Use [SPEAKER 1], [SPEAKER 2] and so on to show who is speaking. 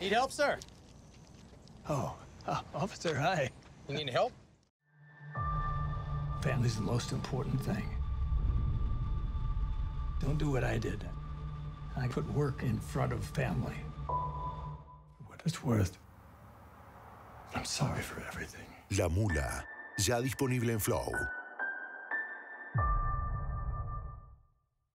[SPEAKER 1] Need help, sir?
[SPEAKER 2] Oh, uh, officer, hi.
[SPEAKER 1] You need help?
[SPEAKER 2] Family's the most important thing. Don't do what I did. I put work in front of family. What it's worth, I'm sorry for everything.
[SPEAKER 3] La Mula, ya disponible en Flow.